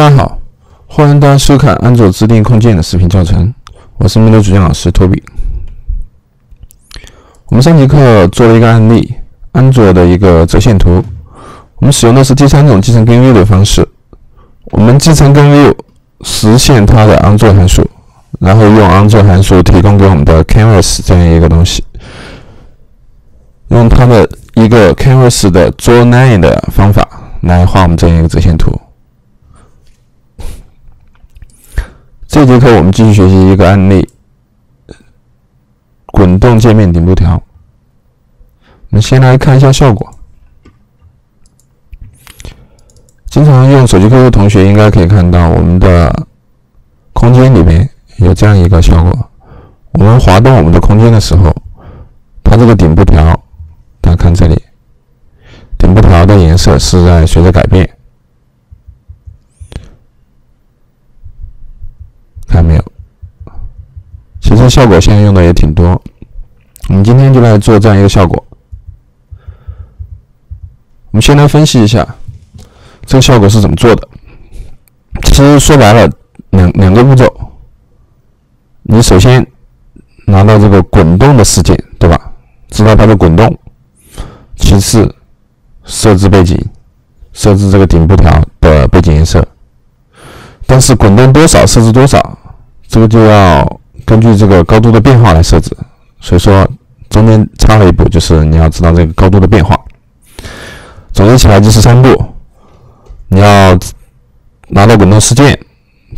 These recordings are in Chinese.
大家好，欢迎大家收看安卓自定义空间的视频教程。我是面对主讲老师托比。我们上节课做了一个案例，安卓的一个折线图。我们使用的是第三种继承根 view 的方式。我们继承根 view 实现它的安卓函数，然后用安卓函数提供给我们的 canvas 这样一个东西，用它的一个 canvas 的 draw line 的方法来画我们这样一个折线图。这节课我们继续学习一个案例：滚动界面顶部条。我们先来看一下效果。经常用手机客户同学应该可以看到，我们的空间里面有这样一个效果。我们滑动我们的空间的时候，它这个顶部条，大家看这里，顶部条的颜色是在随着改变。看到没有？其实效果现在用的也挺多。我们今天就来做这样一个效果。我们先来分析一下这个效果是怎么做的。其实说白了，两两个步骤。你首先拿到这个滚动的事件，对吧？知道它的滚动。其次，设置背景，设置这个顶部条的背景颜色。但是滚动多少，设置多少。这个就要根据这个高度的变化来设置，所以说中间差了一步，就是你要知道这个高度的变化。总结起来就是三步：你要拿到滚动事件，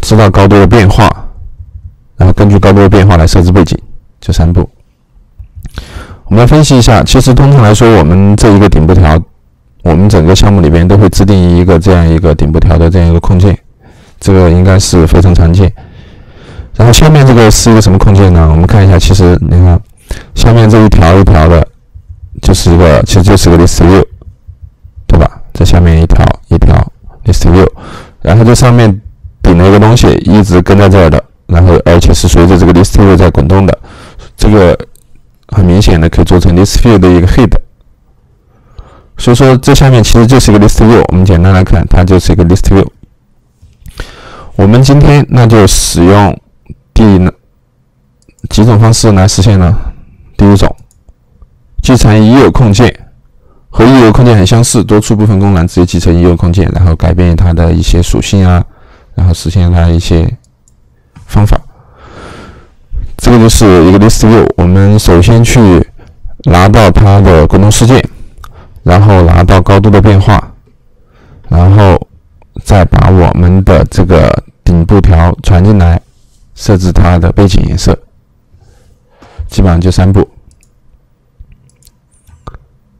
知道高度的变化，然后根据高度的变化来设置背景，这三步。我们来分析一下，其实通常来说，我们这一个顶部条，我们整个项目里边都会制定一个这样一个顶部条的这样一个控件，这个应该是非常常见。然后下面这个是一个什么空间呢？我们看一下，其实你看下面这一条一条的，就是一个，其实就是个 list view，对吧？这下面一条一条 list view，然后这上面顶了一个东西，一直跟在这儿的，然后而且是随着这个 list view 在滚动的，这个很明显的可以做成 list view 的一个 head。所以说这下面其实就是一个 list view，我们简单来看，它就是一个 list view。我们今天那就使用。第呢几种方式来实现呢？第一种，继承已有控件，和已有控件很相似，多出部分功能直接继承已有控件，然后改变它的一些属性啊，然后实现它一些方法。这个就是一个 list view。我们首先去拿到它的滚动事件，然后拿到高度的变化，然后再把我们的这个顶部条传进来。设置它的背景颜色，基本上就三步，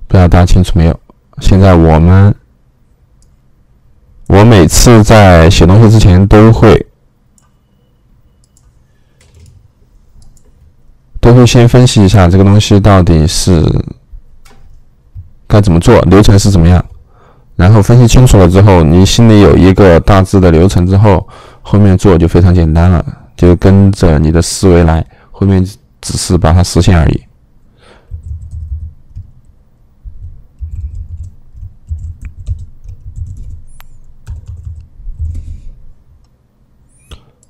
不知道大家清楚没有？现在我们，我每次在写东西之前都会，都会先分析一下这个东西到底是该怎么做，流程是怎么样，然后分析清楚了之后，你心里有一个大致的流程之后，后面做就非常简单了。就跟着你的思维来，后面只是把它实现而已。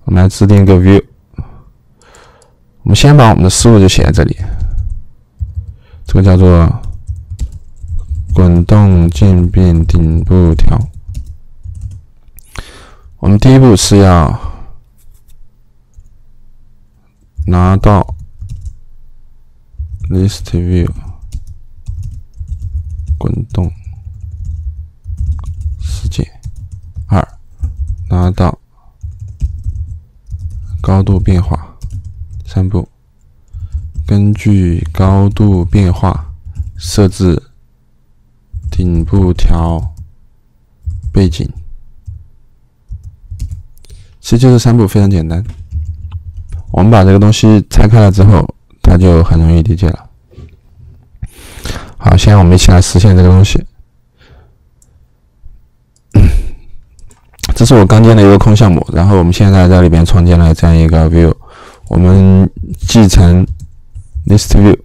我们来制定一个 view，我们先把我们的思路就写在这里，这个叫做滚动渐变顶部条。我们第一步是要。拿到 list view 滚动事件二，拿到高度变化三步，根据高度变化设置顶部条背景，其实就是三步，非常简单。我们把这个东西拆开了之后，它就很容易理解了。好，现在我们一起来实现这个东西。这是我刚建的一个空项目，然后我们现在在里边创建了这样一个 view，我们继承 list view，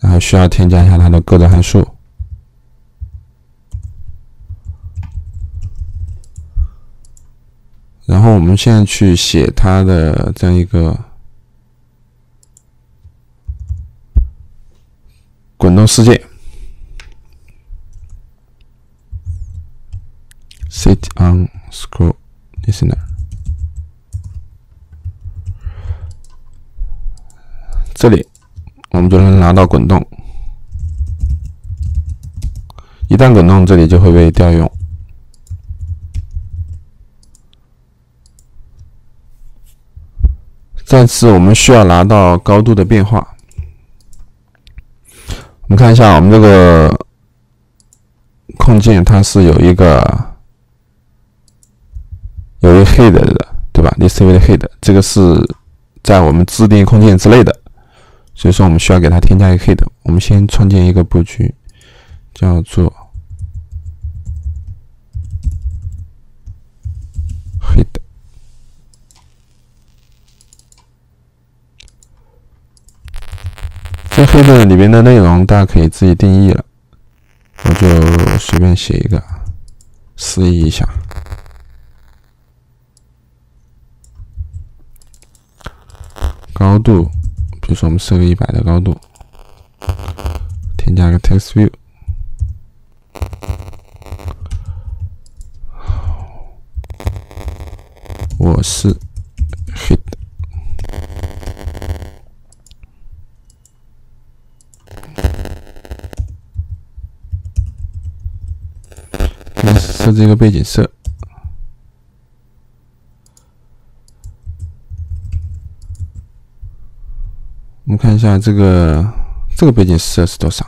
然后需要添加一下它的各种函数。然后我们现在去写它的这样一个滚动世界，sit on scroll listener，这里我们就能拿到滚动，一旦滚动，这里就会被调用。再次，我们需要拿到高度的变化。我们看一下，我们这个控件它是有一个有一个 head 的，对吧？list with head，这个是在我们自定义控件之内的，所以说我们需要给它添加一个 head。我们先创建一个布局，叫做 head。这黑的里面的内容，大家可以自己定义了。我就随便写一个，示意一下。高度，比如说我们设个一百的高度，添加个 text view。我是 hit。设置一个背景色，我们看一下这个这个背景色是多少？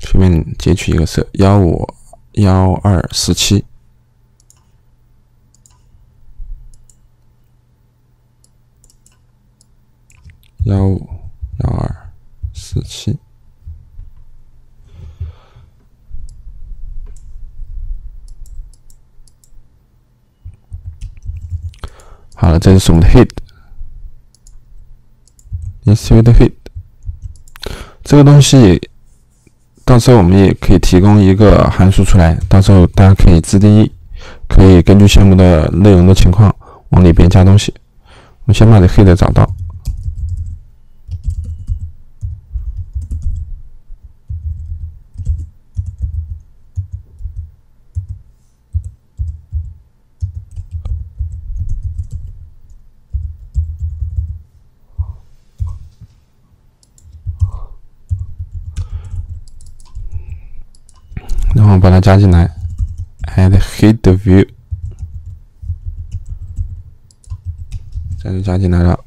随便截取一个色，幺五幺二四七，幺五幺二四七。好了，这是我们的 head，insert head。这个东西到时候我们也可以提供一个函数出来，到时候大家可以自定义，可以根据项目的内容的情况往里边加东西。我们先把这 head 找到。后把它加进来，add head view，这样就加进来了。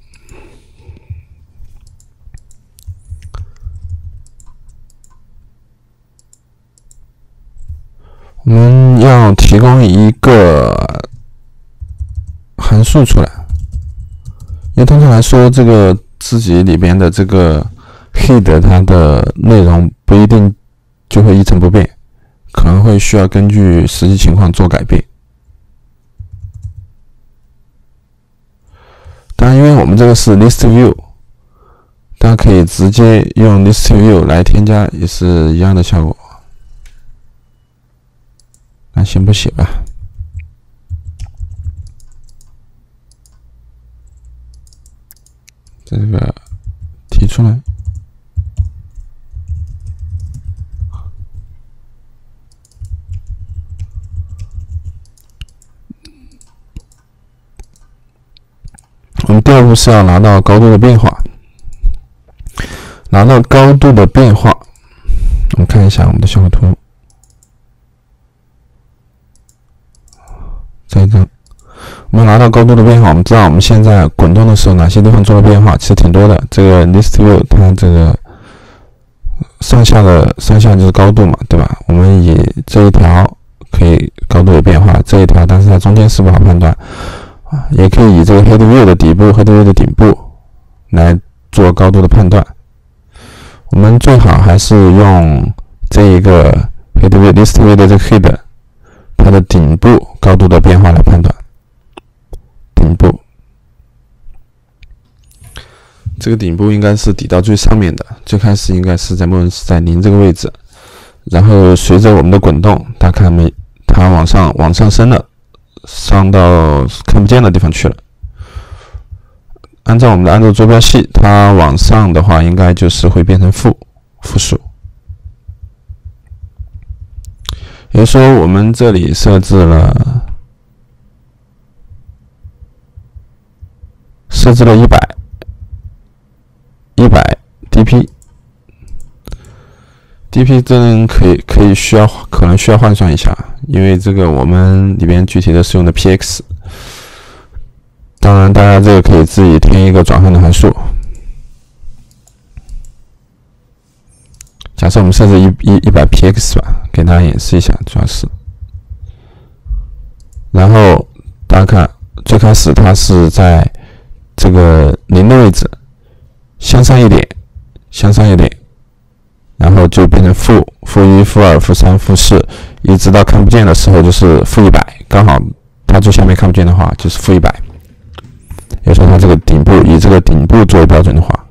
我们要提供一个函数出来，因为通常来说，这个自己里边的这个 head 它的内容不一定就会一成不变。可能会需要根据实际情况做改变，当然，因为我们这个是 list view，大家可以直接用 list view 来添加，也是一样的效果。那先不写吧，这个提出来。第二步是要拿到高度的变化，拿到高度的变化。我们看一下我们的效果图，这一张，我们拿到高度的变化。我们知道我们现在滚动的时候哪些地方做了变化，其实挺多的。这个 list view 它这个上下的上下就是高度嘛，对吧？我们以这一条可以高度有变化，这一条但是它中间是不好判断。啊，也可以以这个 head view 的底部、head view 的顶部来做高度的判断。我们最好还是用这一个 head view list view 的这个 head，它的顶部高度的变化来判断。顶部，这个顶部应该是抵到最上面的，最开始应该是在默认是在零这个位置，然后随着我们的滚动，大家看没？它往上往上升了。上到看不见的地方去了。按照我们的按照坐标系，它往上的话，应该就是会变成负负数。比如说，我们这里设置了设置了一百一百 DP 这能可以可以需要可能需要换算一下，因为这个我们里边具体的是用的 px。当然，大家这个可以自己添一个转换的函数。假设我们设置一一一百 px 吧，给大家演示一下，主要是。然后大家看，最开始它是在这个零的位置，向上一点，向上一点，然后就变成负负一、负二、负三、负四，一直到看不见的时候就是负一百，刚好它最下面看不见的话就是负一百。比如说，它这个顶部以这个顶部作为标准的话，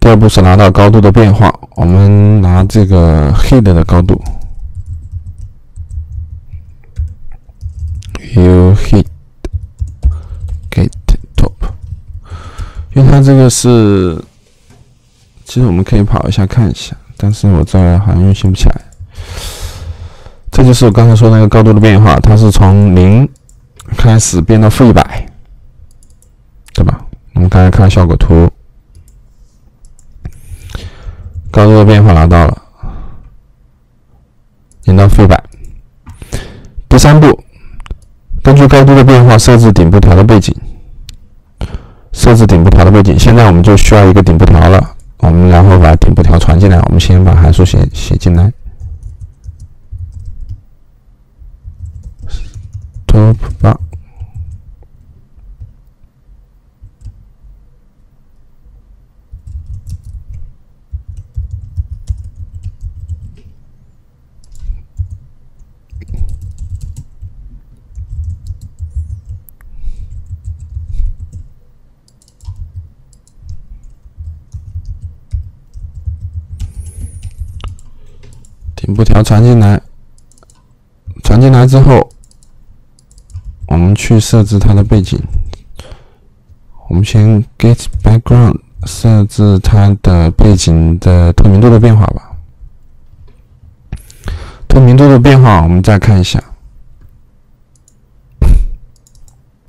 第二步是拿到高度的变化。我们拿这个 head 的高度，u head get top，因为它这个是，其实我们可以跑一下看一下，但是我这儿好像运行不起来。这就是我刚才说那个高度的变化，它是从零开始变到负一百，对吧？我们刚才看效果图，高度的变化拿到了，零到负一百。第三步，根据高度的变化设置顶部条的背景，设置顶部条的背景。现在我们就需要一个顶部条了，我们然后把顶部条传进来。我们先把函数写写进来。top 八顶部条传进来，传进来之后。我们去设置它的背景。我们先 get background 设置它的背景的透明度的变化吧。透明度的变化，我们再看一下，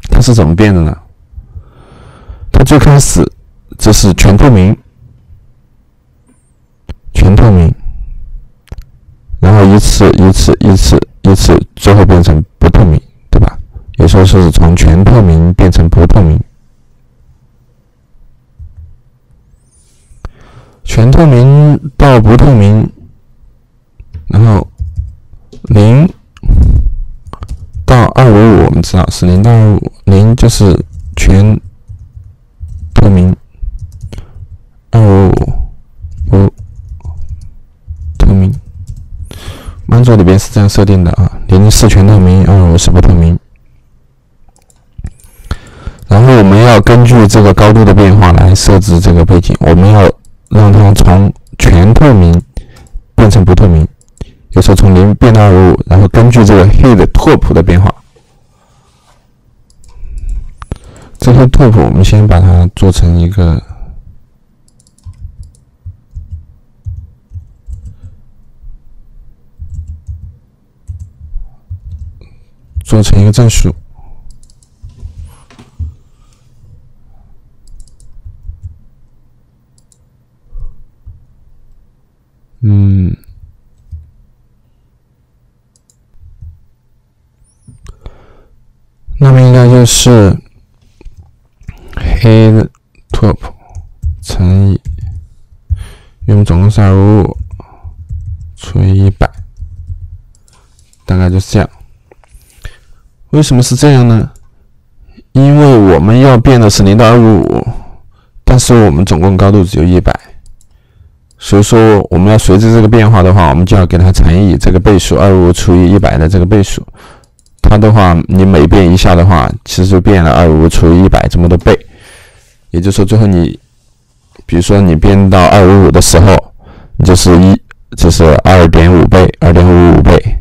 它是怎么变的呢？它最开始这是全透明，全透明，然后一次一次一次一次，最后变成不透明。对吧也说是从全透明变成不透明，全透明到不透明，然后零到二五五，我们知道是零到二五，零就是全透明，二五五不透明。这里边是这样设定的啊，零是全透明，二五是不透明。然后我们要根据这个高度的变化来设置这个背景，我们要让它从全透明变成不透明，有时候从零变到二五，然后根据这个 head top 的变化，这些 top 我们先把它做成一个，做成一个正数。嗯，那么应该就是黑的 top 乘以，因为我们总共是二五五除以一百，大概就是这样。为什么是这样呢？因为我们要变的是零到二五五，但是我们总共高度只有一百。所以说，我们要随着这个变化的话，我们就要给它乘以这个倍数，二五除以一百的这个倍数。它的话，你每变一下的话，其实就变了二五除以一百这么多倍。也就是说，最后你，比如说你变到二五五的时候，你就是一，就是二点五倍，二点五五倍。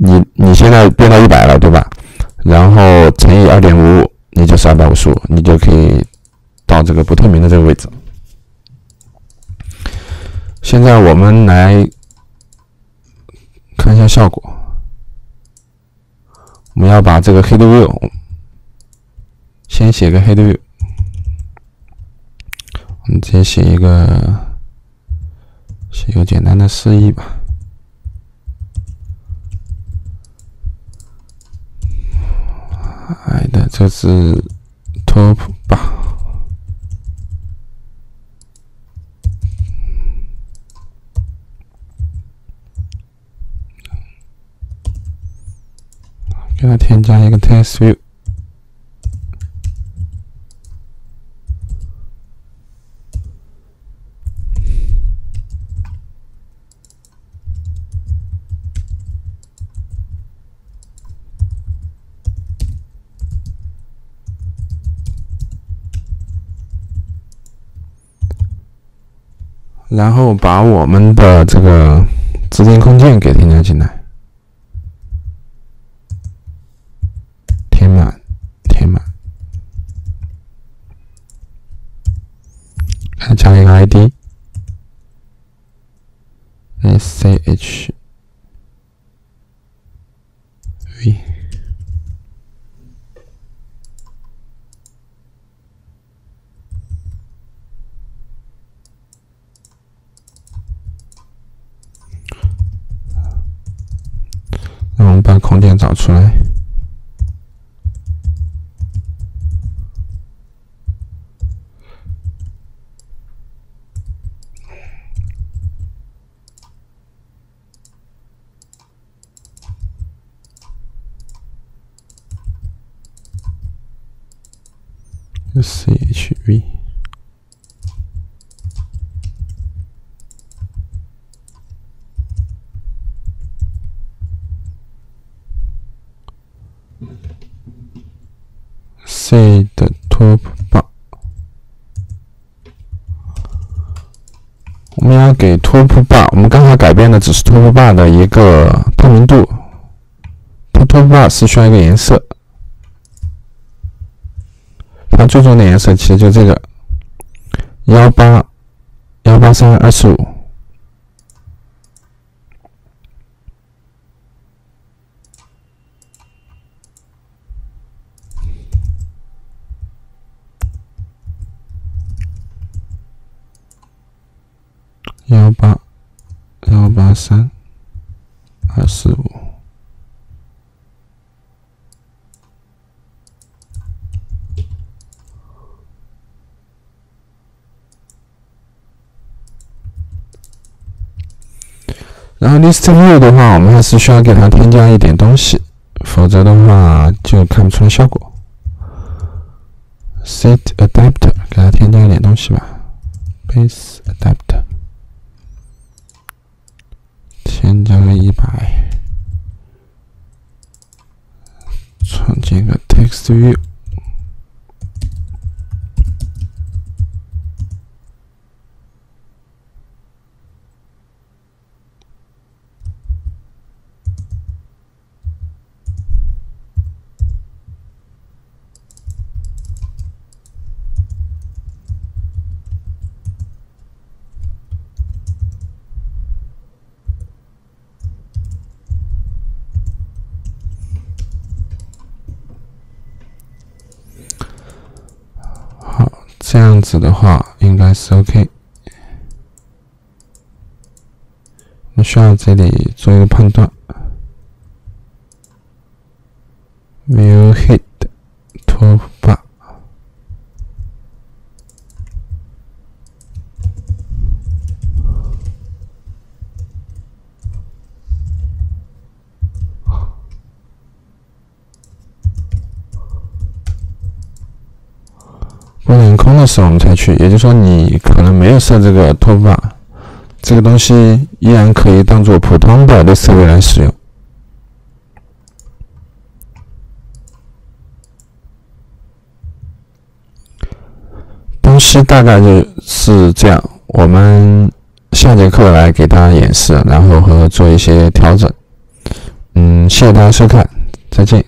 你你现在变到一百了，对吧？然后乘以二点五五，你就是二百五十五，你就可以到这个不透明的这个位置。现在我们来看一下效果。我们要把这个 head view 先写个 head view，我们直接写一个写一个简单的示意吧。哎的，这是 top 吧？给它添加一个 test view，然后把我们的这个资金空间给添加进来。填满，填满，再加一个 ID，S C H V，那我们把空间找出来。CHV。Top Bar，我们要给 Top Bar，我们刚才改变的只是 Top Bar 的一个透明度，Top Bar 是需要一个颜色。它最终的颜色其实就这个。幺八幺八三二十五。幺八幺八三二四五。然后 list view 的话，我们还是需要给它添加一点东西，否则的话就看不出来效果。set adapter 给它添加一点东西吧，base adapter 先加个一百，创建个 text view。这样子的话应该是 OK。我需要这里做一个判断，View Head Top Bar。不能空的时候我们才去，也就是说你可能没有设这个托把，这个东西依然可以当做普通的的设备来使用。东西大概就是这样，我们。下节课来给大家演示，然后和做一些调整。嗯，谢谢大家收看，再见。